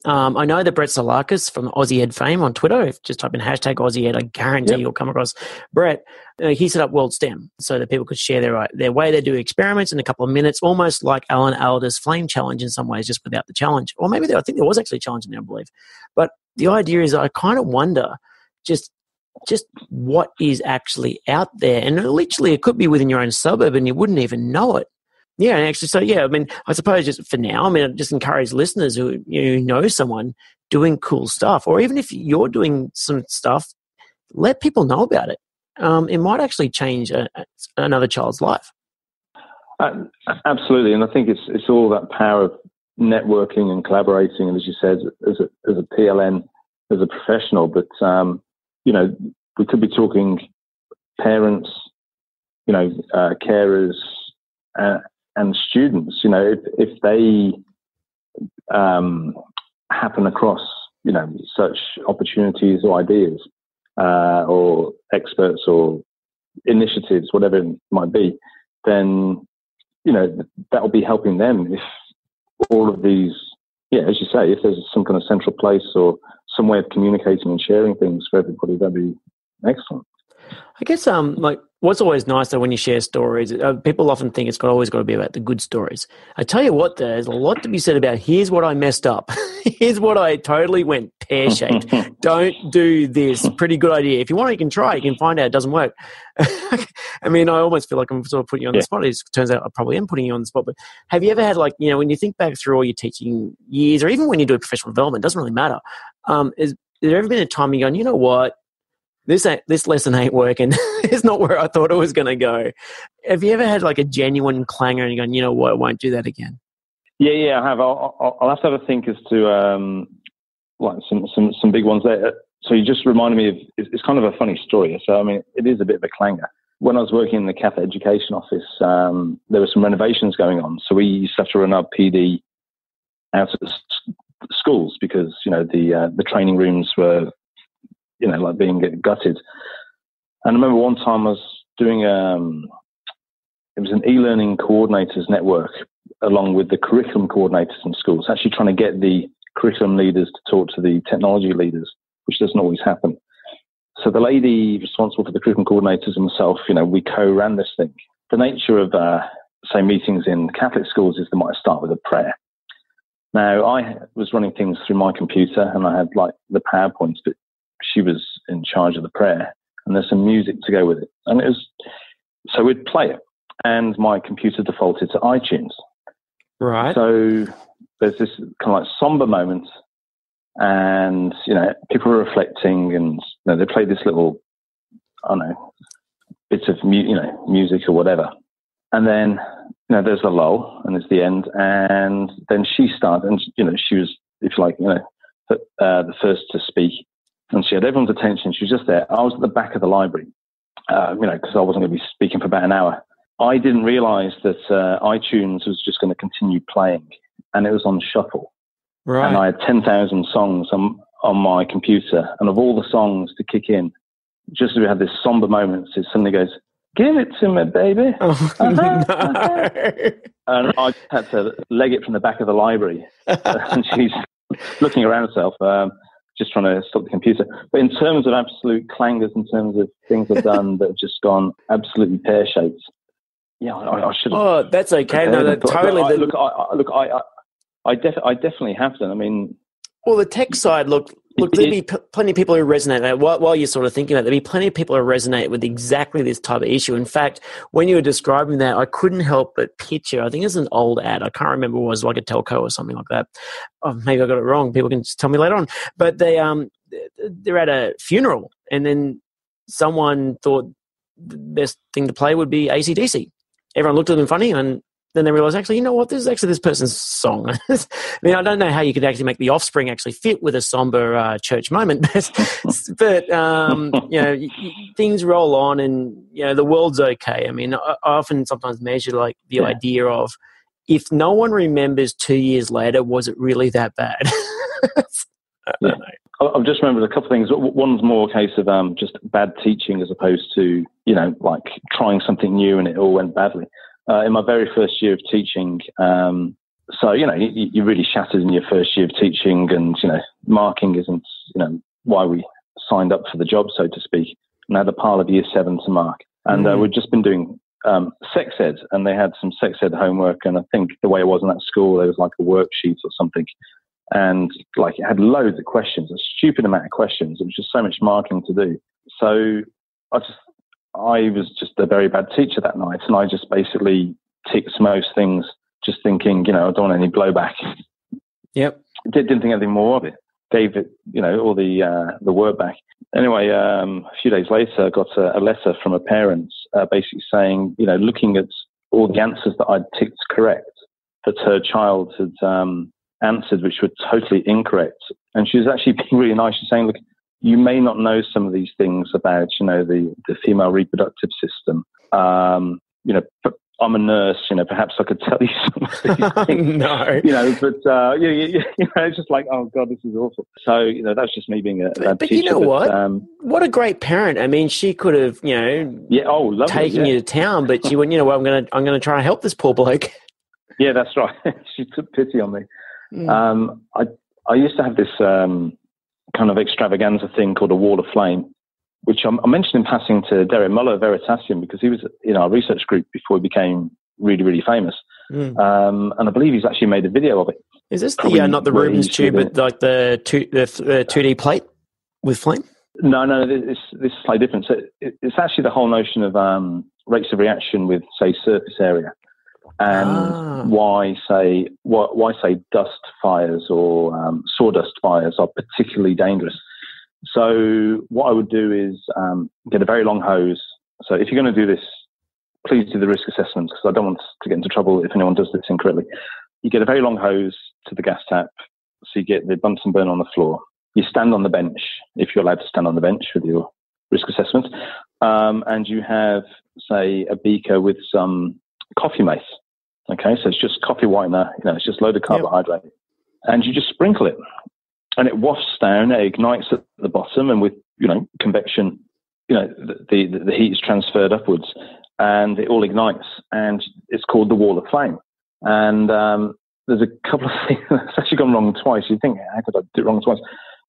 Um, I know that Brett Salakas from Aussie Ed fame on Twitter, if just type in hashtag Aussie Ed, I guarantee yep. you'll come across Brett. Uh, he set up World STEM so that people could share their their way they do experiments in a couple of minutes, almost like Alan Alda's Flame Challenge in some ways, just without the challenge. Or maybe there, I think there was actually a challenge in there, I believe. But the idea is, I kind of wonder just just what is actually out there, and literally it could be within your own suburb, and you wouldn't even know it. Yeah, and actually, so yeah, I mean, I suppose just for now, I mean, I just encourage listeners who you know someone doing cool stuff, or even if you're doing some stuff, let people know about it. Um, it might actually change a, another child's life. Uh, absolutely, and I think it's it's all that power of networking and collaborating, and as you said, as a, as a PLN, as a professional. But um, you know, we could be talking parents, you know, uh, carers, uh, and students. You know, if if they um, happen across, you know, such opportunities or ideas, uh, or experts or initiatives, whatever it might be, then you know that will be helping them if all of these, yeah, as you say, if there's some kind of central place or some way of communicating and sharing things for everybody, that'd be excellent. I guess um like what's always nice though when you share stories, uh, people often think it's got always got to be about the good stories. I tell you what, there's a lot to be said about here's what I messed up, [laughs] here's what I totally went pear shaped. [laughs] Don't do this. Pretty good idea. If you want, you can try. You can find out it doesn't work. [laughs] I mean, I almost feel like I'm sort of putting you on yeah. the spot. It turns out I probably am putting you on the spot. But have you ever had like you know when you think back through all your teaching years, or even when you do professional development, it doesn't really matter. Um, is, is there ever been a time you go, you know what? This this lesson ain't working. [laughs] it's not where I thought it was going to go. Have you ever had like a genuine clanger and you're going, you know what, I won't do that again? Yeah, yeah, I have. I'll, I'll have to have a think as to um, like some, some some big ones there. So you just reminded me of it's kind of a funny story. So I mean, it is a bit of a clanger. When I was working in the Catholic Education Office, um, there were some renovations going on. So we used to have to run our PD out of schools because you know the uh, the training rooms were you know, like being gutted. And I remember one time I was doing um, it was an e-learning coordinators network along with the curriculum coordinators in schools, actually trying to get the curriculum leaders to talk to the technology leaders, which doesn't always happen. So the lady responsible for the curriculum coordinators and myself, you know, we co-ran this thing. The nature of, uh, say, meetings in Catholic schools is they might start with a prayer. Now, I was running things through my computer and I had like the PowerPoints, but she was in charge of the prayer, and there's some music to go with it. And it was so we'd play it, and my computer defaulted to iTunes. Right. So there's this kind of like somber moment, and you know people are reflecting, and you know, they play this little, I don't know, bits of mu- you know music or whatever, and then you know there's a lull, and it's the end, and then she started, and you know she was, if you like, you know, uh, the first to speak, and she had everyone's attention. She was just there. I was at the back of the library, uh, you know, because I wasn't going to be speaking for about an hour. I didn't realize that uh, iTunes was just going to continue playing, and it was on shuffle. Right. And I had 10,000 songs on, on my computer, and of all the songs to kick in, just as we had this somber moment, it suddenly goes, Give it to me, baby. [laughs] Oh, [laughs] uh-huh, no. uh-huh. And I had to leg it from the back of the library. [laughs] and she's looking around herself. Um, just trying to stop the computer. But in terms of absolute clangers, in terms of things I've done [laughs] that have just gone absolutely pear shaped, yeah, I, I should. Oh, that's okay. No, that, totally. I, look, I, look, I, I, def- I definitely have done. I mean, well, the tech side, look, Look, there'd be plenty of people who resonate. While, while you're sort of thinking about it, there'd be plenty of people who resonate with exactly this type of issue. In fact, when you were describing that, I couldn't help but picture, I think it's an old ad. I can't remember it was like a telco or something like that. Oh, maybe I got it wrong. People can just tell me later on. But they, um, they're at a funeral and then someone thought the best thing to play would be ACDC. Everyone looked at them funny and then they realize actually, you know what, this is actually this person's song. [laughs] I mean, I don't know how you could actually make the offspring actually fit with a somber uh, church moment, [laughs] but, but um, you know, things roll on and, you know, the world's okay. I mean, I often sometimes measure like the yeah. idea of if no one remembers two years later, was it really that bad? [laughs] yeah. I've just remembered a couple of things. One's more a case of um, just bad teaching as opposed to, you know, like trying something new and it all went badly uh, in my very first year of teaching. Um, so you know, you, you're really shattered in your first year of teaching, and you know, marking isn't you know why we signed up for the job, so to speak. And I had a pile of year seven to mark, and mm-hmm. uh, we'd just been doing um, sex ed, and they had some sex ed homework. And I think the way it was in that school, there was like a worksheet or something, and like it had loads of questions, a stupid amount of questions. It was just so much marking to do. So I just I was just a very bad teacher that night, and I just basically ticked most things, just thinking, you know, I don't want any blowback. Yep. Didn't think anything more of it. Gave it, you know, all the uh, the word back. Anyway, um, a few days later, I got a, a letter from a parent, uh, basically saying, you know, looking at all the answers that I'd ticked correct, that her child had um, answered which were totally incorrect. And she was actually [laughs] being really nice. She's saying, look, you may not know some of these things about, you know, the, the female reproductive system. Um, you know, I'm a nurse, you know, perhaps I could tell you something. [laughs] no. You know, but, uh, yeah, yeah, you know, it's just like, oh God, this is awful. So, you know, that's just me being a, a but teacher. you know but, what? Um, what a great parent. I mean, she could have, you know, yeah, oh, lovely. taken yeah. you to town, but she went, you know what, I'm going to, I'm going to try and help this poor bloke. [laughs] Yeah, that's right. [laughs] she took pity on me. Mm. Um, I, I used to have this, um, kind of extravaganza thing called a wall of flame, which I'm, I mentioned in passing to Derek Muller of Veritasium because he was in our research group before he became really, really famous. Mm. Um, and I believe he's actually made a video of it. Is this the, uh, not the Rubens tube, but like the two, the uh, 2D plate with flame? No, no, this, this is slightly different. So it, it's actually the whole notion of um, rates of reaction with, say, surface area, and Ah. why, say, why, why, say, dust fires or um, sawdust fires are particularly dangerous. So what I would do is um, get a very long hose. So if you're going to do this, please do the risk assessment because I don't want to get into trouble if anyone does this incorrectly. You get a very long hose to the gas tap, so you get the Bunsen burner on the floor. You stand on the bench if you're allowed to stand on the bench with your risk assessment, um, and you have, say, a beaker with some coffee mate. Okay, so it's just coffee whitener. You know, it's just loaded carbohydrate, and you just sprinkle it, and it wafts down. It ignites at the bottom, and with you know convection, you know the the, the heat is transferred upwards, and it all ignites, and it's called the wall of flame. And um, there's a couple of [laughs] things that's actually gone wrong twice. You think, how could I do it wrong twice?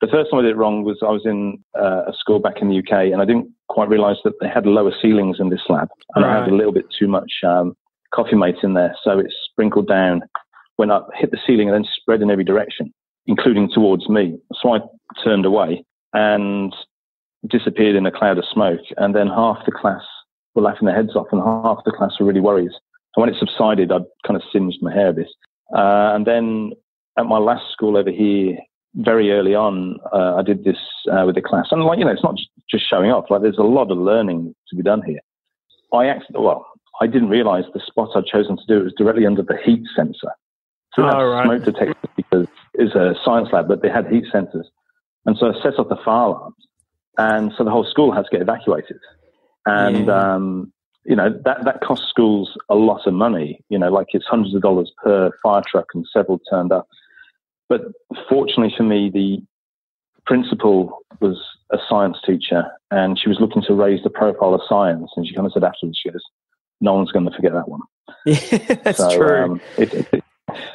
The first time I did it wrong was I was in uh, a school back in the UK, and I didn't quite realise that they had lower ceilings in this lab, and I had a little bit too much um, coffee mate in there, so it sprinkled down, went up, hit the ceiling, and then spread in every direction, including towards me. So I turned away and disappeared in a cloud of smoke, and then half the class were laughing their heads off, and half the class were really worried. And when it subsided, I'd kind of singed my hair a bit. Uh, and then at my last school over here, very early on, uh, I did this uh, with the class. And like, you know, it's not just showing off. Like there's a lot of learning to be done here. I actually, well, I didn't realize the spot I'd chosen to do it was directly under the heat sensor. So Oh, that's right. smoke detector because it's a science lab, but they had heat sensors. And so I set off the fire alarms. And so the whole school had to get evacuated. And, Yeah. um, you know, that, that costs schools a lot of money. You know, like it's hundreds of dollars per fire truck and several turned up. But fortunately for me, the principal was a science teacher and she was looking to raise the profile of science. And she kind of said afterwards, she goes, no one's going to forget that one. [laughs] Yeah, that's so, true. Um, it, it,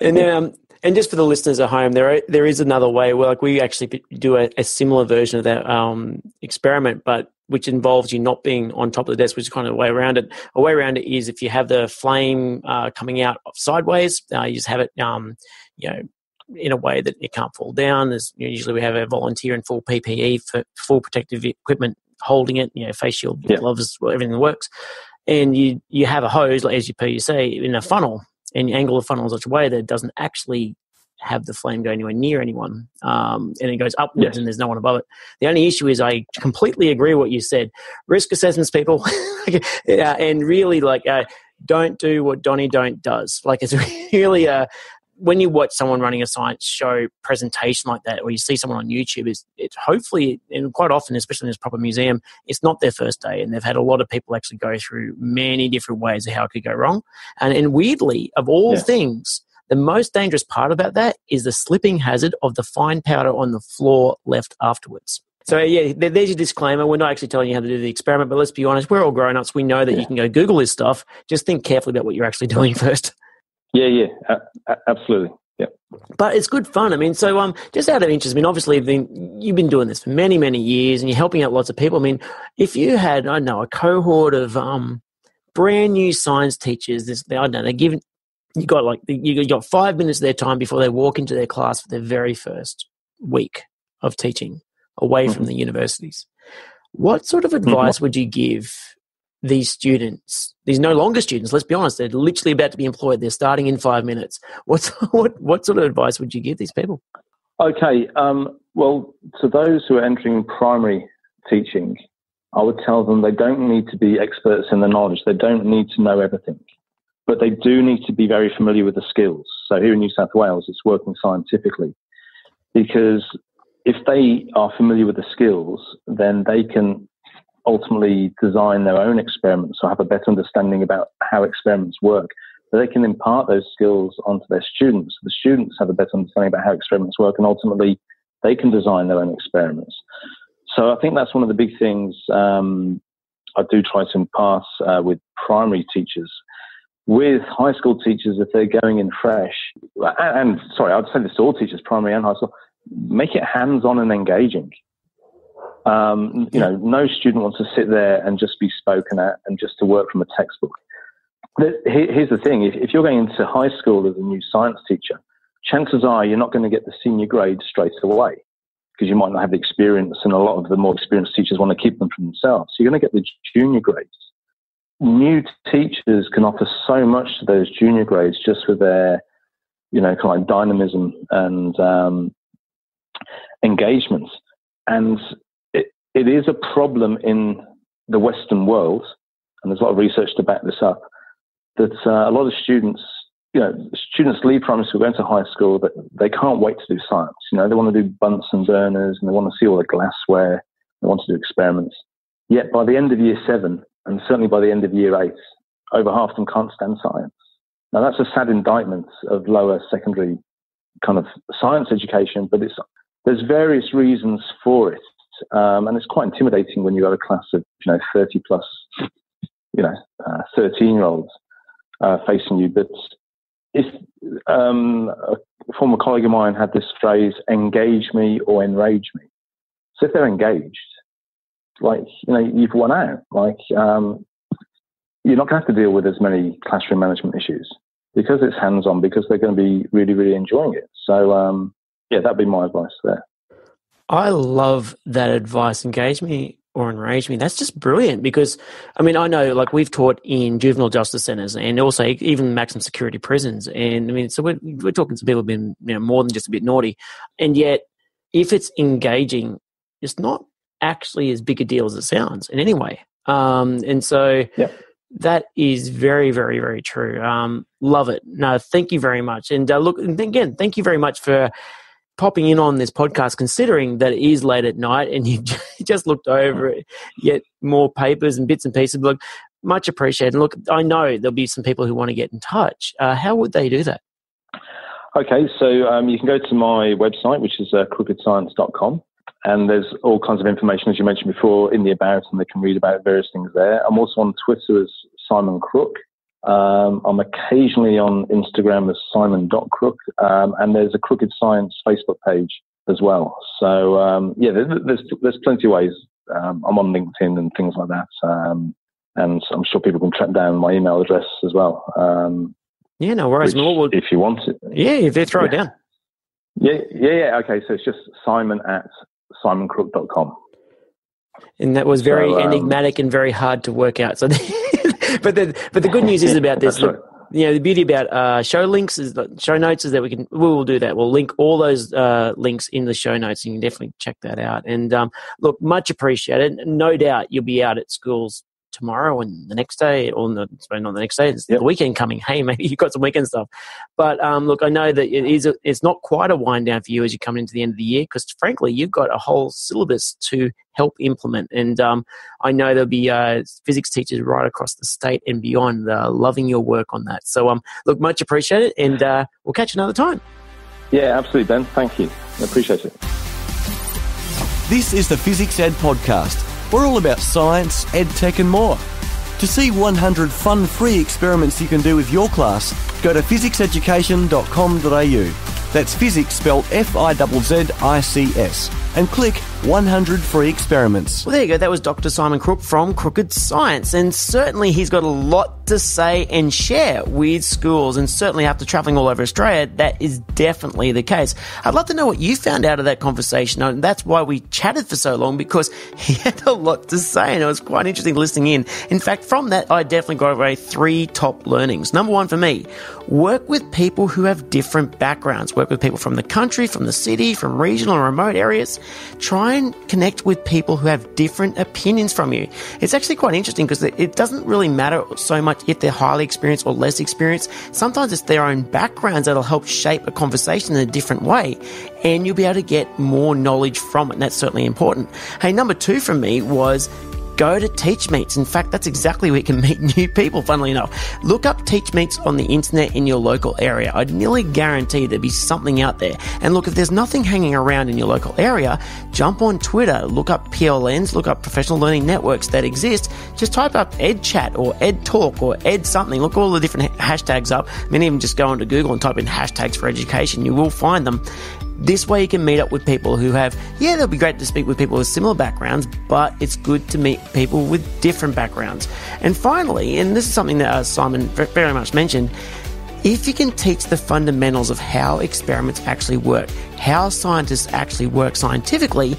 And then, um, and just for the listeners at home, there are, there is another way. Where, like we actually do a, a similar version of that um, experiment, but which involves you not being on top of the desk, which is kind of a way around it. A way around it is if you have the flame uh, coming out sideways, uh, you just have it, um, you know, in a way that it can't fall down. There's usually we have a volunteer in full PPE for full protective equipment holding it, you know, face shield, Yeah. gloves, everything works. And you you have a hose, like as you per you say, in a funnel, and you angle the funnel in such a way that it doesn't actually have the flame go anywhere near anyone, um, and it goes upwards, Yes. and there's no one above it. The only issue is I completely agree with what you said. Risk assessments, people, [laughs] and really like uh, don't do what Donnie don't does. Like it's [laughs] really uh, when you watch someone running a science show presentation like that, or you see someone on YouTube, is it's hopefully and quite often, especially in this proper museum, it's not their first day, and they've had a lot of people actually go through many different ways of how it could go wrong. And and weirdly, of all Yeah. things, the most dangerous part about that is the slipping hazard of the fine powder on the floor left afterwards. So yeah, there's your disclaimer. We're not actually telling you how to do the experiment, but let's be honest, we're all grown-ups. We know that you can go Google this stuff. Just think carefully about what you're actually [laughs] doing first. Yeah, yeah, a- absolutely. Yeah. But it's good fun. I mean, so um, just out of interest, I mean, obviously, then you've been doing this for many, many years, and you're helping out lots of people. I mean, if you had, I don't know, a cohort of um, brand new science teachers, this I don't know, they're given, you got like you got five minutes of their time before they walk into their class for their very first week of teaching away from the universities. What sort of advice would you give these students, these no longer students, let's be honest, they're literally about to be employed. They're starting in five minutes. [laughs] What's, what, what sort of advice would you give these people? Okay. Um, well, to those who are entering primary teaching, I would tell them they don't need to be experts in the knowledge. They don't need to know everything. but they do need to be very familiar with the skills. So here in New South Wales, it's working scientifically because if they are familiar with the skills, then they can ultimately design their own experiments or have a better understanding about how experiments work. So they can impart those skills onto their students. The students have a better understanding about how experiments work, and ultimately they can design their own experiments. So I think that's one of the big things um, I do try to impart uh, with primary teachers. With high school teachers, if they're going in fresh, and, and sorry, I'd say this to all teachers, primary and high school, make it hands-on and engaging. Um, you know, no student wants to sit there and just be spoken at and just to work from a textbook. Here's the thing: if, if you're going into high school as a new science teacher, chances are you're not going to get the senior grade straight away because you might not have the experience, and a lot of the more experienced teachers want to keep them for themselves. So you're going to get the junior grades. New teachers can offer so much to those junior grades just with their, you know, kind of dynamism and um, engagements. And it, is a problem in the Western world, and there's a lot of research to back this up, that uh, a lot of students you know, students leave primary school, go into high school, but they can't wait to do science. You know, they want to do Bunsen burners and they want to see all the glassware. They want to do experiments. Yet by the end of year seven, and certainly by the end of year eight, over half of them can't stand science. Now that's a sad indictment of lower secondary kind of science education, but it's there's various reasons for it, um, and it's quite intimidating when you have a class of you know 30 plus, you know, uh, 13 year olds uh, facing you. But if um, a former colleague of mine had this phrase, engage me or enrage me. So if they're engaged, like, you know, you've won out. Like, um, you're not going to have to deal with as many classroom management issues because it's hands on, because they're going to be really, really enjoying it. So, um, yeah, that'd be my advice there. I love that advice. Engage me or enrage me. That's just brilliant because, I mean, I know like we've taught in juvenile justice centres and also even maximum security prisons. And I mean, so we're, we're talking to people who've been you know, more than just a bit naughty. And yet, if it's engaging, it's not actually as big a deal as it sounds in any way. Um, and so yeah. that is very, very, very true. Um, love it. No, thank you very much. And uh, look, and again, thank you very much for popping in on this podcast, considering that it is late at night and [laughs] you just looked over it, yet more papers and bits and pieces. Look, much appreciated. Look, I know there'll be some people who want to get in touch. Uh, how would they do that? Okay, so um, you can go to my website, which is uh, crookedscience.com, and there's all kinds of information, as you mentioned before, in the about, and they can read about various things there. I'm also on Twitter as Simon Crook, um, I'm occasionally on Instagram as Simon.crook, um, and there's a CrookED Science Facebook page as well. So, um, yeah, there's, there's plenty of ways. Um, I'm on LinkedIn and things like that. Um, and I'm sure people can track down my email address as well. Um, yeah, no worries. Which, we'll, if you want it. Yeah, if they throw yeah. it down. Yeah, yeah, yeah. Okay, so it's just simon at simoncrook.com. And that was very so, enigmatic and very hard to work out. So [laughs] [laughs] but the but the good news is about this. Look, you know the beauty about uh, show links is that show notes is that we can we will do that. We'll link all those uh, links in the show notes. and You can definitely check that out. And um, look, much appreciated. No doubt you'll be out at schools tomorrow and the next day, or the, sorry, not the next day, it's yep. the weekend coming. [laughs] Hey, maybe you've got some weekend stuff. But um, look, I know that it is. A, it's not quite a wind down for you as you come into the end of the year, because frankly, you've got a whole syllabus to help implement. And um, I know there'll be uh, physics teachers right across the state and beyond uh, loving your work on that. So, um, look, much appreciated, and uh, we'll catch you another time. Yeah, absolutely, Ben. Thank you. I appreciate it. This is the Fizzics Ed Podcast we're all about science, ed tech, and more. To see 100 fun free experiments you can do with your class, go to fizzicseducation.com.au. That's physics spelled F I Z Z I C S and click 100 free experiments. Well, there you go. That was Dr. Simon Crook from CrookED Science. And certainly he's got a lot to say and share with schools. And certainly after traveling all over Australia, that is definitely the case. I'd love to know what you found out of that conversation. And that's why we chatted for so long because [laughs] he had a lot to say and it was quite interesting listening in. In fact, from that, I definitely got away three top learnings. Number one for me, work with people who have different backgrounds. Work with people from the country, from the city, from regional and remote areas try and connect with people who have different opinions from you. It's actually quite interesting because it doesn't really matter so much if they're highly experienced or less experienced. Sometimes it's their own backgrounds that'll help shape a conversation in a different way and you'll be able to get more knowledge from it. And that's certainly important. Hey, number two from me was go to Teachmeets. In fact, that's exactly where you can [laughs] meet new people, funnily enough. Look up Teachmeets on the internet in your local area. I'd nearly guarantee there'd be something out there. And look, if there's nothing hanging around in your local area, jump on Twitter, look up PLNs, look up professional learning networks that exist. Just type up EdChat or EdTalk or Ed something. Look all the different hashtags up. Many of them just go onto Google and type in hashtags for education. You will find them. This way you can meet up with people who have, yeah, they'll be great to speak with people with similar backgrounds, but it's good to meet people with different backgrounds. And finally, and this is something that uh, Simon very much mentioned, if you can teach the fundamentals of how experiments actually work, how scientists actually work scientifically,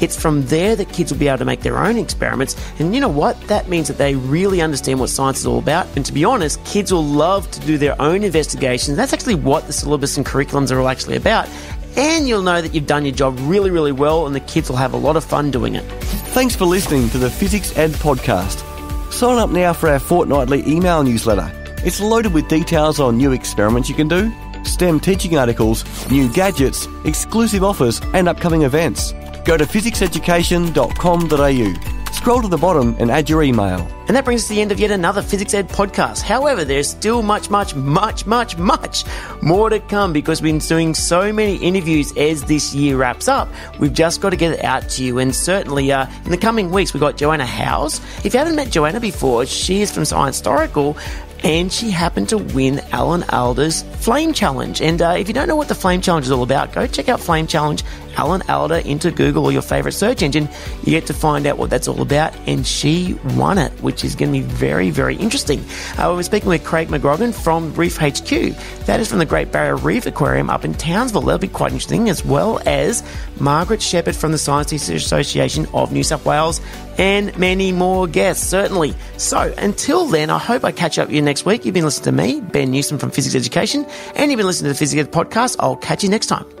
it's from there that kids will be able to make their own experiments. And you know what? That means that they really understand what science is all about. And to be honest, kids will love to do their own investigations. That's actually what the syllabus and curriculums are all actually about and you'll know that you've done your job really, really well, and the kids will have a lot of fun doing it. Thanks for listening to the Fizzics Ed podcast. Sign up now for our fortnightly email newsletter. It's loaded with details on new experiments you can do, STEM teaching articles, new gadgets, exclusive offers, and upcoming events. Go to fizzicseducation.com.au Scroll to the bottom and add your email. And that brings us to the end of yet another Fizzics Ed podcast. However, there's still much, much, much, much, much more to come because we've been doing so many interviews as this year wraps up. We've just got to get it out to you. And certainly uh, in the coming weeks, we've got Joanna Howes. If you haven't met Joanna before, she is from Science Historical and she happened to win Alan Alda's Flame Challenge. And uh, if you don't know what the Flame Challenge is all about, go check out Flame Challenge, Alan Alda into Google or your favorite search engine. You get to find out what that's all about. And she won it, which is going to be very, very interesting. Uh, we're speaking with Craig McGrogan from Reef HQ. That is from the Great Barrier Reef Aquarium up in Townsville. That'll be quite interesting, as well as Margaret Shepherd from the Science Teachers Association of New South Wales and many more guests, certainly. So until then, I hope I catch up with you next week. You've been listening to me, Ben Newsome from Fizzics Education, and you've been listening to the Fizzics Ed podcast. I'll catch you next time.